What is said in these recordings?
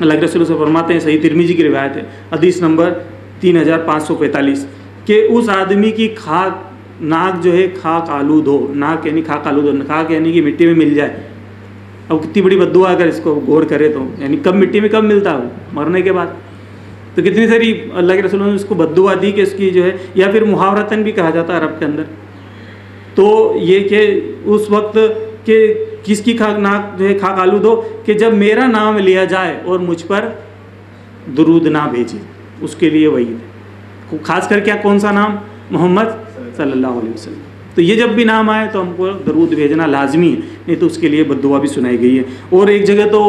अल्लाह के रसूल से फरमाते हैं, सही तिरमी जी की रिवायत है। हदीस नंबर तीन हज़ार पाँच सौ पैंतालीस। कि उस आदमी की खाक, नाक जो है, खाक आलूद हो। नाक यानी खाक आलूद हो। खाक यानी कि मिट्टी में मिल जाए। अब कितनी बड़ी बदुआ अगर इसको गौर करे तो यानी कब मिट्टी में कब मिलता है? मरने के बाद। तो कितनी सारी अल्लाह के रसूल ने उसको बदुआ दी कि इसकी जो है, या फिर मुहावरतन भी कहा जाता है अरब के अंदर। तो ये कि उस वक्त के किसकी खाक नाक जो है, खाक आलू दो, कि जब मेरा नाम लिया जाए और मुझ पर दरूद ना भेजे, उसके लिए वही है। खास कर क्या कौन सा नाम? मोहम्मद सल्लल्लाहु अलैहि वसल्लम। तो ये जब भी नाम आए तो हमको दरूद भेजना लाजमी है, नहीं तो उसके लिए बदुआ भी सुनाई गई है। और एक जगह तो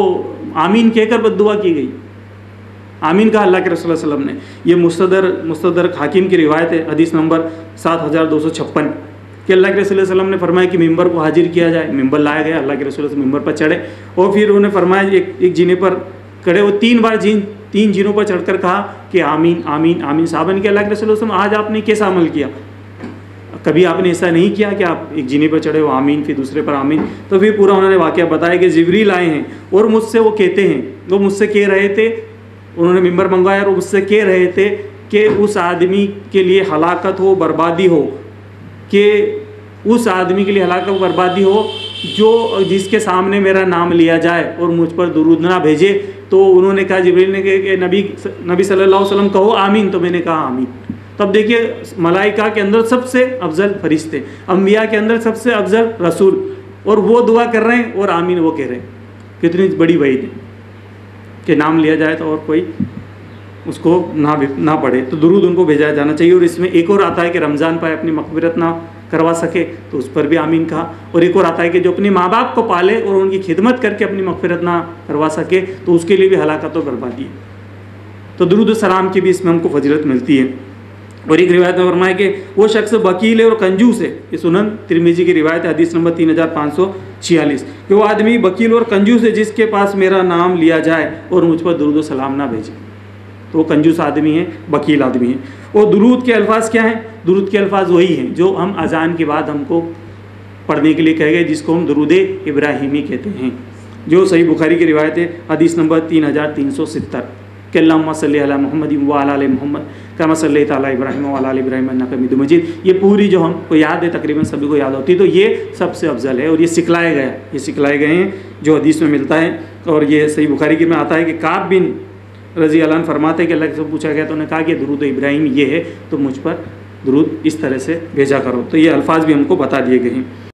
आमीन कहकर बदुआ की गई। आमीन का अल्लाह के रसूल वसलम ने। यह मुस्तदर मुस्तदर हाकिम की रिवायत है, हदीस नंबर सात हज़ार दो सौ छप्पन। कि अल्लाह के रसूल वसल्लम ने फरमाया कि मिंबर को हाजिर किया जाए। मिंबर लाया गया, अल्लाह के रसूल मिंबर पर चढ़े और फिर उन्होंने फरमाया, एक एक जीने पर खड़े वो तीन बार जीन, तीन जीनों पर चढ़कर कहा कि आमीन आमीन आमीन। साहबन के अल्लाह के रसूल वसलम आज आपने कैसा अमल किया? कभी आपने ऐसा नहीं किया कि आप एक जीने पर चढ़े हो, आमीन, फिर दूसरे पर आमीन? तो फिर पूरा उन्होंने वाक्य बताया कि जिबरील लाए हैं और मुझसे वो कहते हैं, वो मुझसे कह रहे थे, उन्होंने मिंबर मंगवाया और मुझसे कह रहे थे कि उस आदमी के लिए हलाकत हो, बर्बादी हो कि उस आदमी के लिए हलाकत बर्बादी हो, जो जिसके सामने मेरा नाम लिया जाए और मुझ पर दुरूद ना भेजे तो उन्होंने कहा, जबरील ने कहा कि नबी नबी सल्लल्लाहु अलैहि वसल्लम कहो, आमीन। तो मैंने कहा, आमीन। तब देखिए, मलाइका के अंदर सबसे अफजल फरिश्ते अम्बिया के अंदर सबसे अफजल रसूल, और वो दुआ कर रहे हैं और आमीन वो कह रहे हैं। कितनी बड़ी वही है कि नाम लिया जाए तो और कोई उसको ना ना पढ़े। तो दुरूद उनको भेजा जाना चाहिए और इसमें एक और आता है कि रमज़ान पाए, अपनी मकबरत ना करवा सके तो उस पर भी आमीन कहा। और एक और आता है कि जो अपने माँ बाप को पाले और उनकी खिदमत करके अपनी मकफरत ना करवा सके तो उसके लिए भी हलाकत और बर्बादी है तो दरुद सलाम की भी इसमें हमको फजीलत मिलती है। और एक रिवायत में फरमाए कि वो शख्स वकील है और कंजूस है। ये सुनन तिरमिजी की रिवायत हदीस नंबर तीन हज़ार पाँच सौ छियालीस। कि वो आदमी वकील और कंजूस है जिसके पास मेरा नाम लिया जाए और मुझ पर दरुद सलाम ना भेजे। तो वो कंजूस आदमी है, वकील आदमी है। और दुरूद के अल्फाज क्या हैं? दुरूद के अल्फाज वही हैं, जो हम अजान के बाद हमको पढ़ने के लिए कहे गए, जिसको हम दरुद इब्राहिमी कहते हैं। जो सही बुखारी की रिवायत है, हदीस नंबर तीन हज़ार तीन सौ सत्तर। के मोहम्मद वाल मोहम्मद, कमा सल ताला इब्राहिम वाल इब्राहिम नकमिद मजीद। ये पूरी जो हमको याद है, तकरीबन सभी को याद होती है। तो ये सबसे अफजल है, और ये सिखलाए गया ये सिखलाए गए हैं, जो हदीस में मिलता है, और ये सही बुखारी की में आता है कि काब बिन रज़ी अलान फरमाते कि अल्लाह से पूछा गया तो उन्हें कहा कि दरूद इब्राहिम ये है तो मुझ पर दरूद इस तरह से भेजा करो। तो ये अल्फाज भी हमको बता दिए गए हैं।